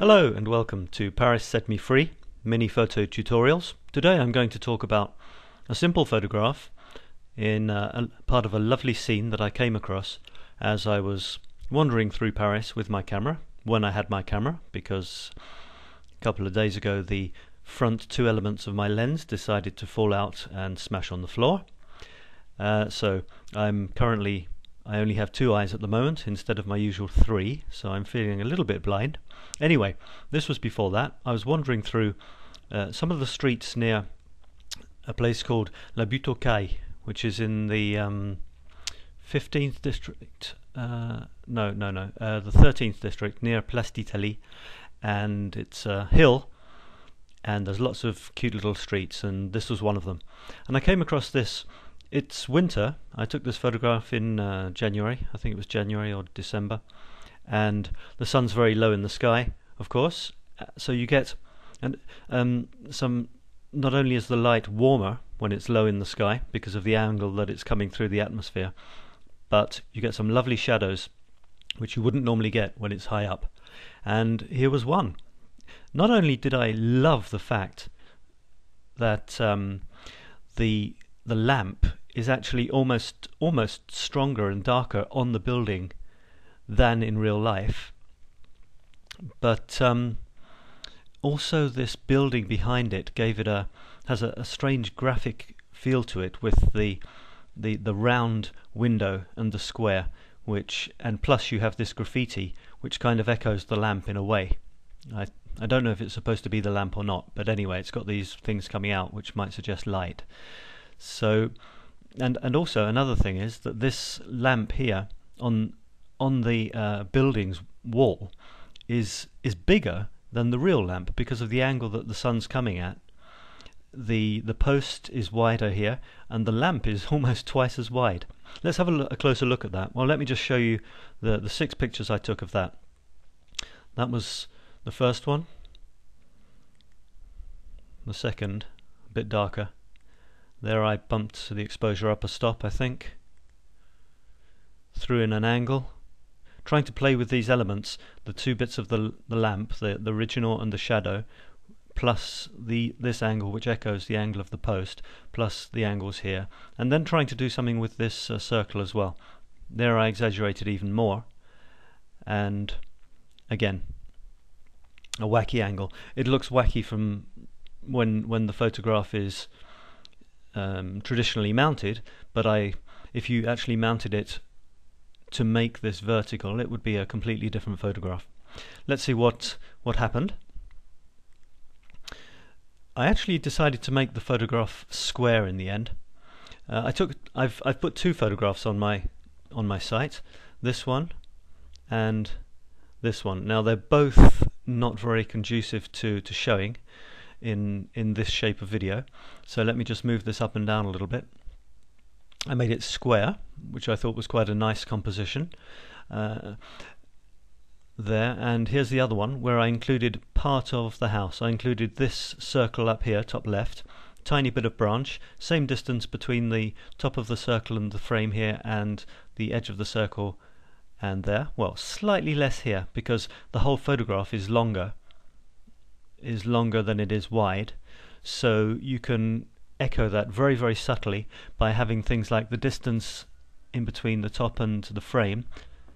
Hello and welcome to Paris Set Me Free mini photo tutorials. Today I'm going to talk about a simple photograph in uh, a part of a lovely scene that I came across as I was wandering through Paris with my camera when I had my camera because a couple of days ago the front two elements of my lens decided to fall out and smash on the floor. Uh, so I'm currently I only have two eyes at the moment instead of my usual three, so I'm feeling a little bit blind. Anyway, this was before that. I was wandering through uh, some of the streets near a place called La Butte aux Cailles, which is in the um, 15th district. Uh, no, no, no, uh, the 13th district near Place d'Italie, and it's a hill, and there's lots of cute little streets, and this was one of them. And I came across this. It's winter. I took this photograph in uh, January. I think it was January or December, and the sun's very low in the sky, of course. Uh, So you get and um, some. Not only is the light warmer when it's low in the sky because of the angle that it's coming through the atmosphere, but you get some lovely shadows which you wouldn't normally get when it's high up. And here was one. Not only did I love the fact that um, the the lamp is actually almost almost stronger and darker on the building than in real life, but um, also this building behind it gave it a has a, a strange graphic feel to it with the the the round window and the square which and plus you have this graffiti which kind of echoes the lamp in a way. I i don't know if it's supposed to be the lamp or not but anyway it's got these things coming out which might suggest light. So and and also another thing is that this lamp here on on the uh, building's wall is is bigger than the real lamp because of the angle that the sun's coming at. The the post is wider here, and the lamp is almost twice as wide. Let's have a, a closer look at that. Well, let me just show you the the six pictures I took of that. That was the first one. The second, a bit darker. There I bumped the exposure up a stop, I think. Threw in an angle, trying to play with these elements, the two bits of the the lamp, the the original and the shadow, plus the this angle which echoes the angle of the post, plus the angles here, and then trying to do something with this uh, circle as well. There I exaggerated even more, and again a wacky angle. It looks wacky from when when the photograph is um, traditionally mounted, but I if you actually mounted it to make this vertical, it would be a completely different photograph. Let's see what what happened. I actually decided to make the photograph square in the end. Uh, I took I've I've put two photographs on my on my site. This one and this one. Now they're both not very conducive to, to showing in in this shape of video. So let me just move this up and down a little bit. I made it square, which I thought was quite a nice composition. Uh, there, and here's the other one where I included part of the house. I included this circle up here, top left, tiny bit of branch, same distance between the top of the circle and the frame here, and the edge of the circle and there. Well, slightly less here because the whole photograph is longer, is longer than it is wide. So you can echo that very, very subtly by having things like the distance in between the top and the frame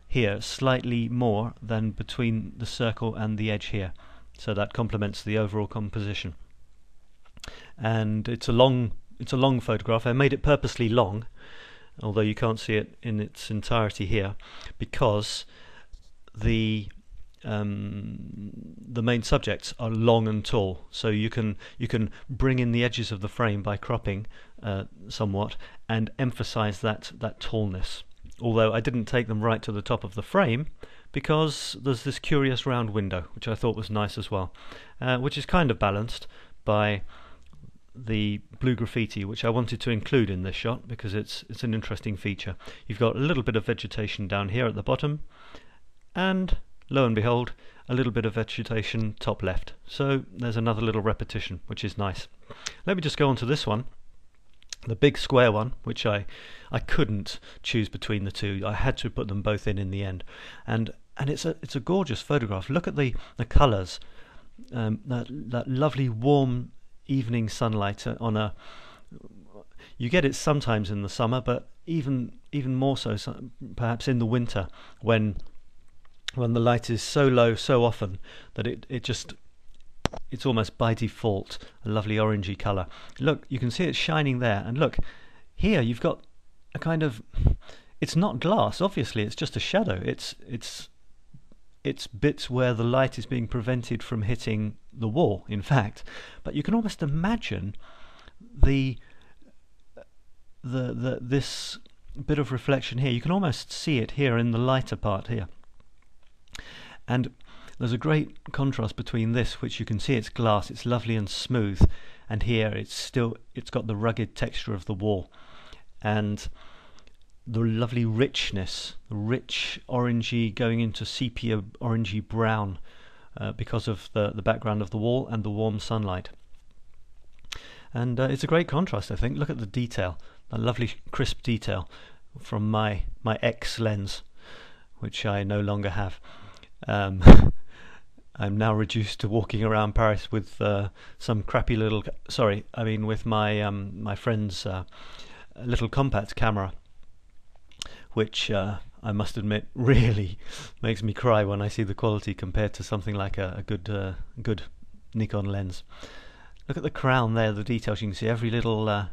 here slightly more than between the circle and the edge here. So that complements the overall composition. And it's a long it's a long photograph. I made it purposely long, although you can't see it in its entirety here, because the um, the main subjects are long and tall, so you can you can bring in the edges of the frame by cropping uh, somewhat and emphasize that that tallness. Although I didn't take them right to the top of the frame because there's this curious round window, which I thought was nice as well, uh, which is kind of balanced by the blue graffiti, which I wanted to include in this shot because it's it's an interesting feature. You've got a little bit of vegetation down here at the bottom, and lo and behold, a little bit of vegetation top left. So there's another little repetition, which is nice. Let me just go on to this one. the big square one, which I I couldn't choose between the two. I had to put them both in in the end, and and it's a it's a gorgeous photograph. Look at the the colours, um, that that lovely warm evening sunlight on a. You get it sometimes in the summer, but even even more so, perhaps in the winter when when the light is so low so often that it, it just it's almost by default a lovely orangey colour. Look, you can see it shining there, and look here you've got a kind of it's not glass. Obviously, it's just a shadow. It's it's it's bits where the light is being prevented from hitting the wall. In fact, but you can almost imagine the the the this bit of reflection here. You can almost see it here in the lighter part here, and there's a great contrast between this, which you can see it's glass, it's lovely and smooth, and here it's still it's got the rugged texture of the wall, and the lovely richness, the rich orangey going into sepia orangey brown uh, because of the, the background of the wall and the warm sunlight. And uh, it's a great contrast, I think. Look at the detail, a lovely crisp detail from my my X lens, which I no longer have. Um, I'm now reduced to walking around Paris with uh, some crappy little. Sorry, I mean with my um, my friend's uh, little compact camera, which uh, I must admit really makes me cry when I see the quality compared to something like a, a good uh, good Nikon lens. Look at the crown there, the details. You can see every little uh,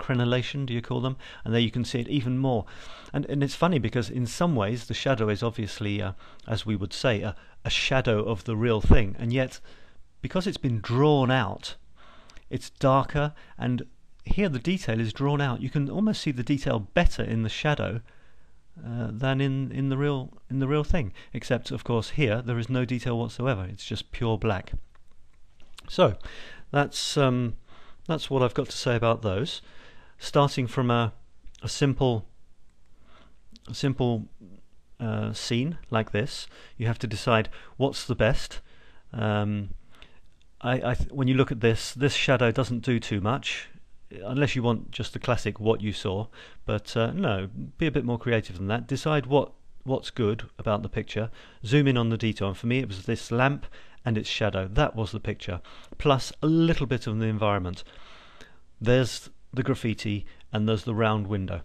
crenellation, do you call them? And there you can see it even more. And and it's funny because in some ways the shadow is obviously, uh, as we would say, a, a shadow of the real thing, and yet because it's been drawn out, it's darker. And here the detail is drawn out. You can almost see the detail better in the shadow. Uh, than in, in the real in the real thing, except of course here there is no detail whatsoever. It's just pure black. So that's um, that's what I've got to say about those starting from a, a simple a simple uh, scene like this, you have to decide what's the best. Um, I, I th- when you look at this, this shadow doesn't do too much, unless you want just the classic what you saw. But uh, no, be a bit more creative than that. Decide what what's good about the picture. Zoom in on the detail. And for me, it was this lamp and its shadow. That was the picture, plus a little bit of the environment. There's the graffiti, and there's the round window.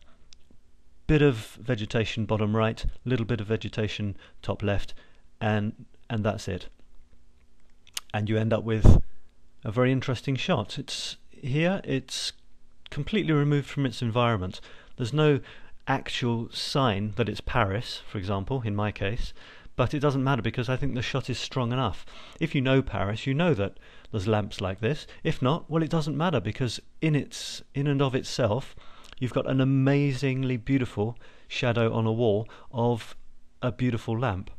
Bit of vegetation bottom right, little bit of vegetation top left, and and that's it. And you end up with a very interesting shot. It's here. It's completely removed from its environment. There's no actual sign that it's Paris, for example, in my case, but it doesn't matter because I think the shot is strong enough. If you know Paris, you know that there's lamps like this. If not, well, it doesn't matter because in its in and of itself, you've got an amazingly beautiful shadow on a wall of a beautiful lamp.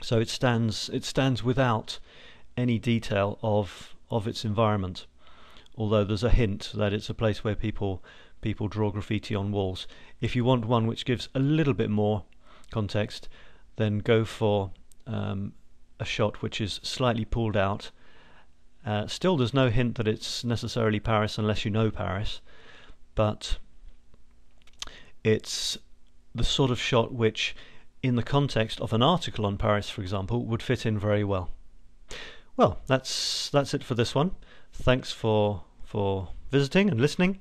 So it stands it stands without any detail of of its environment. Although there's a hint that it's a place where people people draw graffiti on walls. If you want one which gives a little bit more context, then go for um, a shot which is slightly pulled out. Uh, still, there's no hint that it's necessarily Paris unless you know Paris, but it's the sort of shot which, in the context of an article on Paris, for example, would fit in very well. Well, that's that's it for this one. Thanks for for visiting and listening.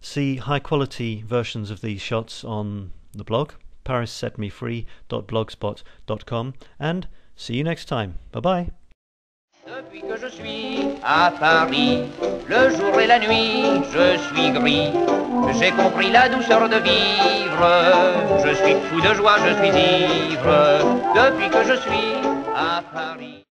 See high quality versions of these shots on the blog parissetmefree.blogspot.com and see you next time. Bye bye. Depuis que je suis à Paris, le jour et la nuit, je suis gris. J'ai compris la douceur de vivre. Je suis fou de joie, je suis ivre. Depuis que je suis à Paris.